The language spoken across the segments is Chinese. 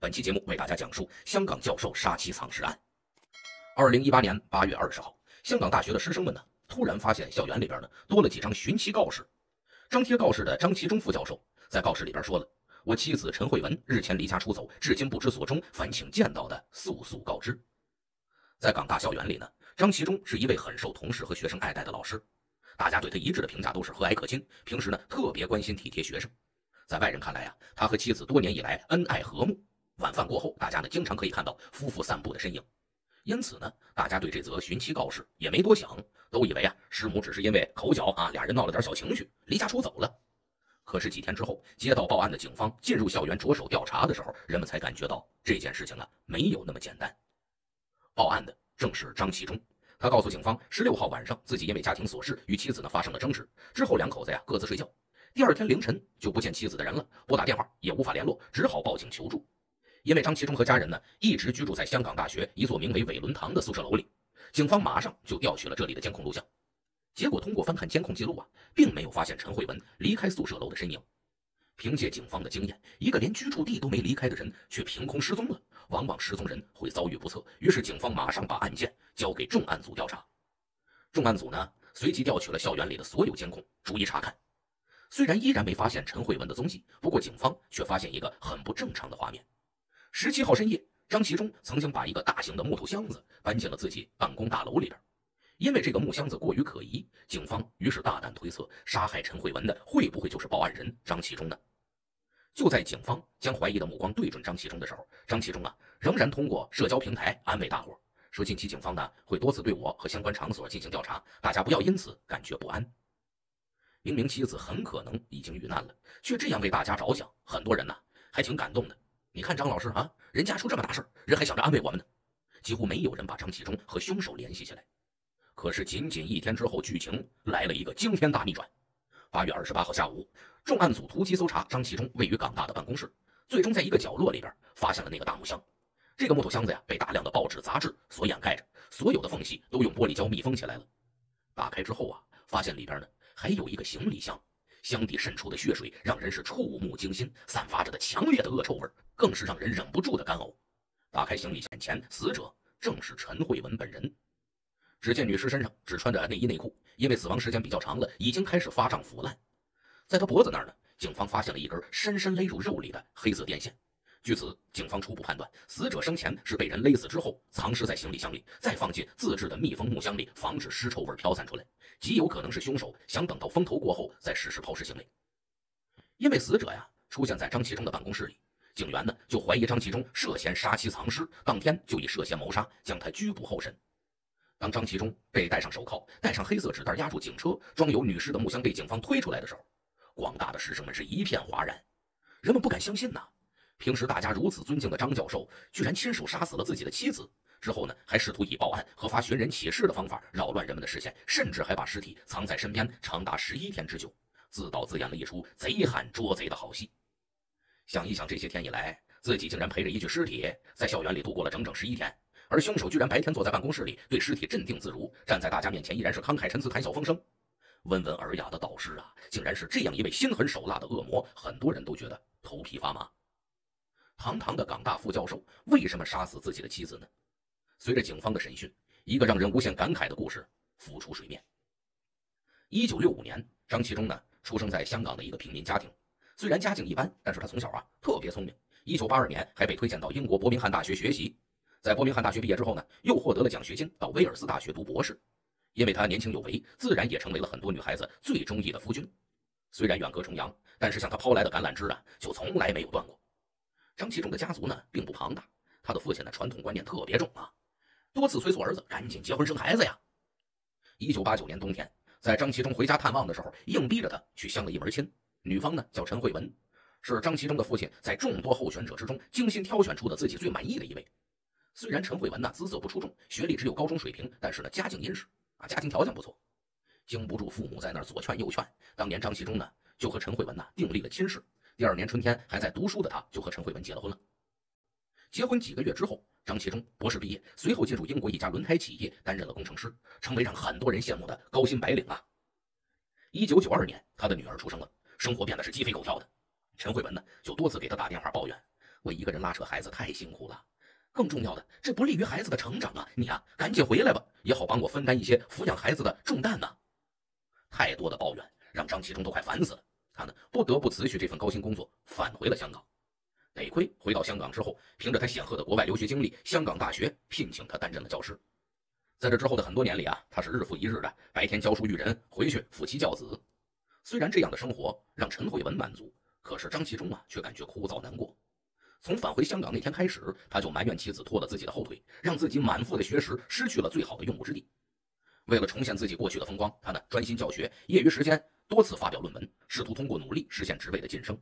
本期节目为大家讲述香港教授杀妻藏尸案。二零一八年八月二十号，香港大学的师生们呢，突然发现校园里边呢多了几张寻妻告示。张贴告示的张其中副教授在告示里边说了：“我妻子陈慧文日前离家出走，至今不知所终，烦请见到的速速告知。”在港大校园里呢，张其中是一位很受同事和学生爱戴的老师，大家对他一致的评价都是和蔼可亲，平时呢特别关心体贴学生。在外人看来啊，他和妻子多年以来恩爱和睦。晚饭过后，大家呢经常可以看到夫妇散步的身影。因此呢，大家对这则寻妻告示也没多想，都以为啊师母只是因为口角啊，俩人闹了点小情绪，离家出走了。可是几天之后，接到报案的警方进入校园着手调查的时候，人们才感觉到这件事情啊没有那么简单。报案的正是张其中，他告诉警方，十六号晚上自己因为家庭琐事与妻子呢发生了争执，之后两口子呀各自睡觉。第二天凌晨就不见妻子的人了，拨打电话也无法联络，只好报警求助。因为张其中和家人呢一直居住在香港大学一座名为伟伦堂的宿舍楼里，警方马上就调取了这里的监控录像。结果通过翻看监控记录啊，并没有发现陈慧文离开宿舍楼的身影。凭借警方的经验，一个连居住地都没离开的人却凭空失踪了，往往失踪人会遭遇不测。于是警方马上把案件交给重案组调查。重案组呢随即调取了校园里的所有监控，逐一查看。虽然依然没发现陈慧文的踪迹，不过警方却发现一个很不正常的画面。十七号深夜，张其中曾经把一个大型的木头箱子搬进了自己办公大楼里边。因为这个木箱子过于可疑，警方于是大胆推测，杀害陈慧文的会不会就是报案人张其中呢？就在警方将怀疑的目光对准张其中的时候，张其中啊仍然通过社交平台安慰大伙说：“近期警方呢会多次对我和相关场所进行调查，大家不要因此感觉不安。”明明妻子很可能已经遇难了，却这样为大家着想，很多人呢还挺感动的。你看张老师啊，人家出这么大事人还想着安慰我们呢。几乎没有人把张启忠和凶手联系起来。可是仅仅一天之后，剧情来了一个惊天大逆转。八月二十八号下午，重案组突击搜查张启忠位于港大的办公室，最终在一个角落里边发现了那个大木箱。这个木头箱子呀，被大量的报纸杂志所掩盖着，所有的缝隙都用玻璃胶密封起来了。打开之后啊，发现里边呢。还有一个行李箱，箱底渗出的血水让人是触目惊心，散发着的强烈的恶臭味更是让人忍不住的干呕。打开行李箱前，死者正是陈慧文本人。只见女尸身上只穿着内衣内裤，因为死亡时间比较长了，已经开始发胀腐烂。在她脖子那儿呢，警方发现了一根深深勒入肉里的黑色电线。据此，警方初步判断，死者生前是被人勒死之后藏尸在行李箱里，再放进自制的密封木箱里，防止尸臭味飘散出来。极有可能是凶手想等到风头过后再实施抛尸行为。因为死者呀出现在张其中的办公室里，警员呢就怀疑张其中涉嫌杀妻藏尸，当天就以涉嫌谋杀将他拘捕候审。当张其中被戴上手铐，带上黑色纸袋押入警车，装有女尸的木箱被警方推出来的时候，广大的师生们是一片哗然，人们不敢相信呐。平时大家如此尊敬的张教授，居然亲手杀死了自己的妻子。之后呢，还试图以报案和发寻人启事的方法扰乱人们的视线，甚至还把尸体藏在身边长达十一天之久，自导自演了一出贼喊捉贼的好戏。想一想，这些天以来，自己竟然陪着一具尸体在校园里度过了整整十一天，而凶手居然白天坐在办公室里对尸体镇定自如，站在大家面前依然是慷慨陈词、谈笑风生、温文尔雅的导师啊，竟然是这样一位心狠手辣的恶魔，很多人都觉得头皮发麻。堂堂的港大副教授为什么杀死自己的妻子呢？随着警方的审讯，一个让人无限感慨的故事浮出水面。一九六五年，张其中呢出生在香港的一个平民家庭，虽然家境一般，但是他从小啊特别聪明。一九八二年还被推荐到英国伯明翰大学学习，在伯明翰大学毕业之后呢，又获得了奖学金到威尔斯大学读博士。因为他年轻有为，自然也成为了很多女孩子最中意的夫君。虽然远隔重洋，但是向他抛来的橄榄枝啊，就从来没有断过。张其中的家族呢，并不庞大。他的父亲呢，传统观念特别重啊，多次催促儿子赶紧结婚生孩子呀。一九八九年冬天，在张其中回家探望的时候，硬逼着他去相了一门亲。女方呢叫陈慧文，是张其中的父亲在众多候选者之中精心挑选出的自己最满意的一位。虽然陈慧文呢姿色不出众，学历只有高中水平，但是呢家境殷实啊，家庭条件不错。经不住父母在那儿左劝右劝，当年张其中呢就和陈慧文呢订立了亲事。第二年春天，还在读书的他，就和陈慧文结了婚了。结婚几个月之后，张其中博士毕业，随后进入英国一家轮胎企业担任了工程师，成为让很多人羡慕的高薪白领啊。一九九二年，他的女儿出生了，生活变得是鸡飞狗跳的。陈慧文呢，就多次给他打电话抱怨，我一个人拉扯孩子太辛苦了，更重要的，这不利于孩子的成长啊！你啊，赶紧回来吧，也好帮我分担一些抚养孩子的重担呢。太多的抱怨让张其中都快烦死了，他呢不得不辞去这份高薪工作，返回了香港。得亏回到香港之后，凭着他显赫的国外留学经历，香港大学聘请他担任了教师。在这之后的很多年里啊，他是日复一日的白天教书育人，回去抚妻教子。虽然这样的生活让陈慧文满足，可是张其中啊却感觉枯燥难过。从返回香港那天开始，他就埋怨妻子拖了自己的后腿，让自己满腹的学识失去了最好的用武之地。为了重现自己过去的风光，他呢专心教学，业余时间多次发表论文，试图通过努力实现职位的晋升。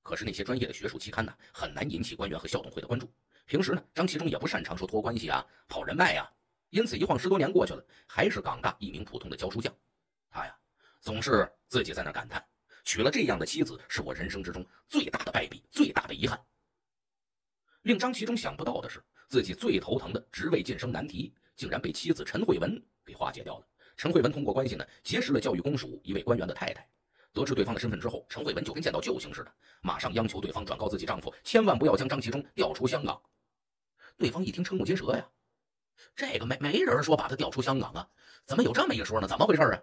可是那些专业的学术期刊呢，很难引起官员和校董会的关注。平时呢，张其中也不擅长说托关系啊、跑人脉呀，因此一晃十多年过去了，还是港大一名普通的教书匠。他呀，总是自己在那感叹：娶了这样的妻子，是我人生之中最大的败笔，最大的遗憾。令张其中想不到的是，自己最头疼的职位晋升难题，竟然被妻子陈慧文给化解掉了。陈慧文通过关系呢，结识了教育公署一位官员的太太。得知对方的身份之后，陈慧文就跟见到救星似的，马上央求对方转告自己丈夫，千万不要将张其中调出香港。对方一听，瞠目结舌呀，这个没没人说把他调出香港啊，怎么有这么一说呢？怎么回事啊？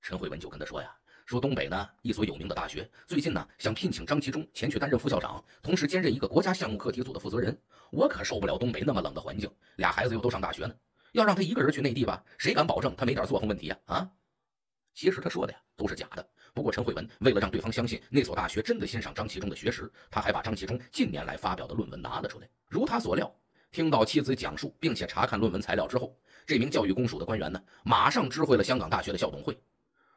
陈慧文就跟他说呀。说东北呢，一所有名的大学最近呢想聘请张其中前去担任副校长，同时兼任一个国家项目课题组的负责人。我可受不了东北那么冷的环境，俩孩子又都上大学呢，要让他一个人去内地吧，谁敢保证他没点作风问题呀？啊，其实他说的呀都是假的。不过陈慧文为了让对方相信那所大学真的欣赏张其中的学识，他还把张其中近年来发表的论文拿了出来。如他所料，听到妻子讲述并且查看论文材料之后，这名教育公署的官员呢，马上知会了香港大学的校董会。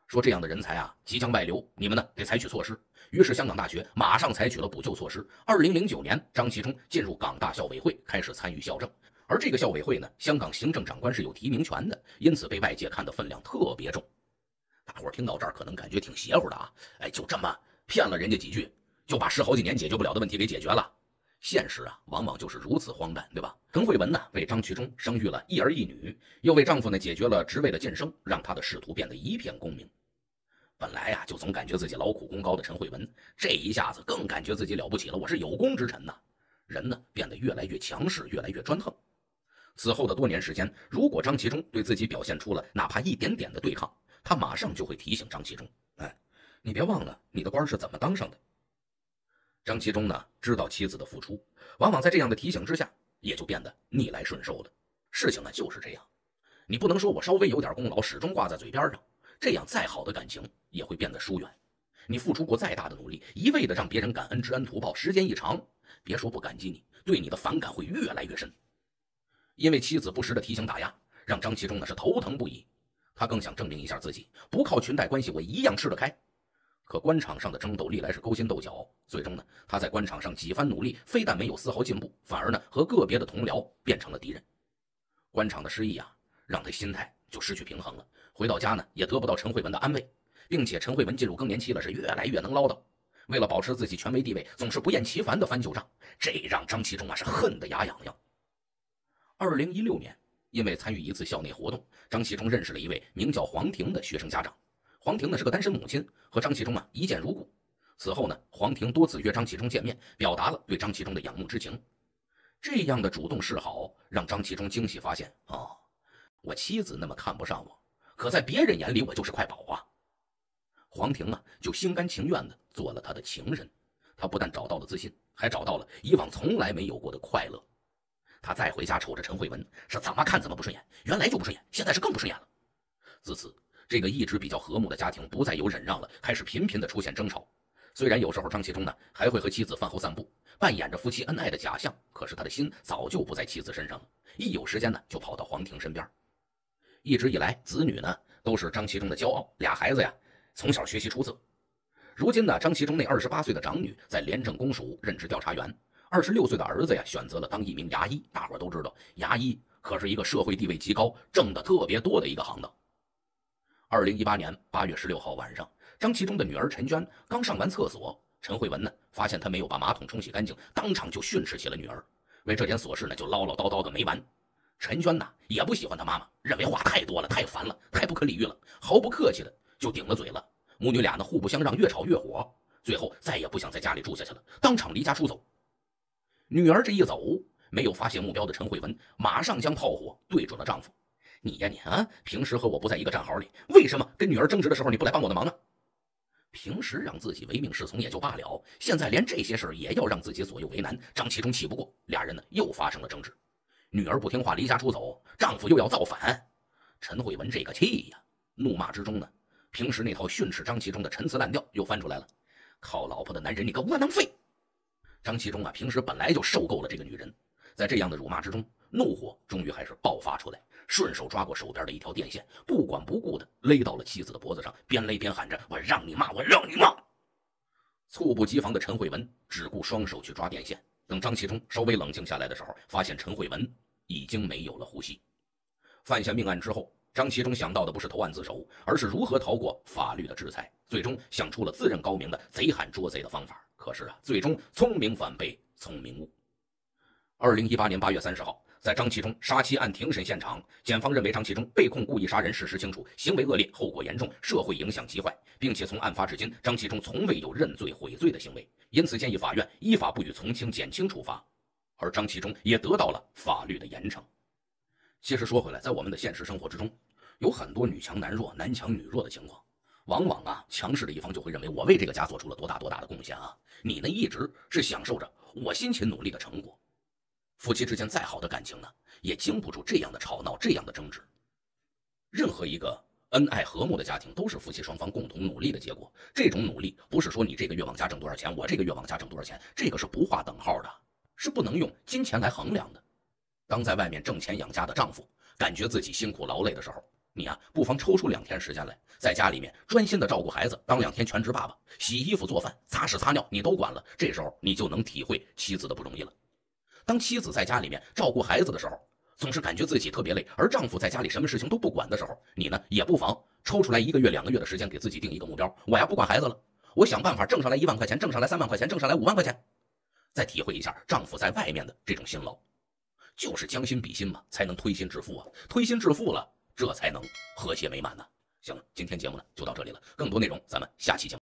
说这样的人才啊，即将外流，你们呢得采取措施。于是香港大学马上采取了补救措施。二零零九年，张其中进入港大校委会，开始参与校政。而这个校委会呢，香港行政长官是有提名权的，因此被外界看的分量特别重。大伙儿听到这儿，可能感觉挺邪乎的啊！哎，就这么骗了人家几句，就把十好几年解决不了的问题给解决了。现实啊，往往就是如此荒诞，对吧？陈慧文呢，为张其中生育了一儿一女，又为丈夫呢解决了职位的晋升，让他的仕途变得一片功名。本来呀，就总感觉自己劳苦功高的陈慧文，这一下子更感觉自己了不起了。我是有功之臣呐，人呢变得越来越强势，越来越专横。此后的多年时间，如果张其中对自己表现出了哪怕一点点的对抗，他马上就会提醒张其中：“哎，你别忘了你的官是怎么当上的。”张其中呢，知道妻子的付出，往往在这样的提醒之下，也就变得逆来顺受了。事情呢就是这样，你不能说我稍微有点功劳，始终挂在嘴边上。这样，再好的感情也会变得疏远。你付出过再大的努力，一味的让别人感恩知恩图报，时间一长，别说不感激你，对你的反感会越来越深。因为妻子不时的提醒打压，让张其中呢是头疼不已。他更想证明一下自己，不靠裙带关系，我一样吃得开。可官场上的争斗历来是勾心斗角，最终呢，他在官场上几番努力，非但没有丝毫进步，反而呢和个别的同僚变成了敌人。官场的失意啊，让他心态就失去平衡了。回到家呢，也得不到陈慧文的安慰，并且陈慧文进入更年期了，是越来越能唠叨。为了保持自己权威地位，总是不厌其烦的翻旧账，这让张其中啊是恨得牙痒痒。二零一六年，因为参与一次校内活动，张其中认识了一位名叫黄婷的学生家长。黄婷呢是个单身母亲，和张其中啊一见如故。此后呢，黄婷多次约张其中见面，表达了对张其中的仰慕之情。这样的主动示好，让张其中惊喜发现，哦，我妻子那么看不上我。可在别人眼里，我就是块宝啊！黄婷啊，就心甘情愿地做了他的情人。他不但找到了自信，还找到了以往从来没有过的快乐。他再回家瞅着陈慧文，是怎么看怎么不顺眼。原来就不顺眼，现在是更不顺眼了。自此，这个一直比较和睦的家庭不再有忍让了，开始频频地出现争吵。虽然有时候张其中呢还会和妻子饭后散步，扮演着夫妻恩爱的假象，可是他的心早就不在妻子身上了。一有时间呢，就跑到黄婷身边。一直以来，子女呢都是张其中的骄傲。俩孩子呀，从小学习出色。如今呢，张其中那二十八岁的长女在廉政公署任职调查员，二十六岁的儿子呀选择了当一名牙医。大伙都知道，牙医可是一个社会地位极高、挣的特别多的一个行当。二零一八年八月十六号晚上，张其中的女儿陈娟刚上完厕所，陈慧文呢发现她没有把马桶冲洗干净，当场就训斥起了女儿。为这件琐事呢，就唠唠叨叨的没完。陈娟呐，也不喜欢她妈妈，认为话太多了，太烦了，太不可理喻了，毫不客气的就顶了嘴了。母女俩呢，互不相让，越吵越火，最后再也不想在家里住下去了，当场离家出走。女儿这一走，没有发现目标的陈慧文马上将炮火对准了丈夫。你呀你啊，平时和我不在一个战壕里，为什么跟女儿争执的时候你不来帮我的忙呢？平时让自己唯命是从也就罢了，现在连这些事儿也要让自己左右为难。张其中气不过，俩人呢又发生了争执。女儿不听话离家出走，丈夫又要造反，陈慧文这个气呀，怒骂之中呢，平时那套训斥张其中的陈词滥调又翻出来了。靠老婆的男人，你个窝囊废！张其中啊，平时本来就受够了这个女人，在这样的辱骂之中，怒火终于还是爆发出来。顺手抓过手边的一条电线，不管不顾的勒到了妻子的脖子上，边勒边喊着：“我让你骂，我让你骂！”猝不及防的陈慧文只顾双手去抓电线，等张其忠稍微冷静下来的时候，发现陈慧文已经没有了呼吸。犯下命案之后，张其忠想到的不是投案自首，而是如何逃过法律的制裁。最终想出了自认高明的贼喊捉贼的方法。可是啊，最终聪明反被聪明误。二零一八年八月三十号。在张其忠杀妻案庭审现场，检方认为张其忠被控故意杀人，事实清楚，行为恶劣，后果严重，社会影响极坏，并且从案发至今，张其忠从未有认罪悔罪的行为，因此建议法院依法不予从轻、减轻处罚，而张其忠也得到了法律的严惩。其实说回来，在我们的现实生活之中，有很多女强男弱、男强女弱的情况，往往啊，强势的一方就会认为我为这个家做出了多大多大的贡献啊，你呢一直是享受着我辛勤努力的成果。夫妻之间再好的感情呢，也经不住这样的吵闹，这样的争执。任何一个恩爱和睦的家庭，都是夫妻双方共同努力的结果。这种努力不是说你这个月往家挣多少钱，我这个月往家挣多少钱，这个是不划等号的，是不能用金钱来衡量的。当在外面挣钱养家的丈夫感觉自己辛苦劳累的时候，你啊，不妨抽出两天时间来，在家里面专心的照顾孩子，当两天全职爸爸，洗衣服、做饭、擦屎、擦尿，你都管了。这时候你就能体会妻子的不容易了。当妻子在家里面照顾孩子的时候，总是感觉自己特别累；而丈夫在家里什么事情都不管的时候，你呢也不妨抽出来一个月、两个月的时间，给自己定一个目标：我呀不管孩子了，我想办法挣上来一万块钱，挣上来三万块钱，挣上来五万块钱，再体会一下丈夫在外面的这种辛劳，就是将心比心嘛，才能推心置腹啊！推心置腹了，这才能和谐美满呢。行了，今天节目呢就到这里了，更多内容咱们下期节目。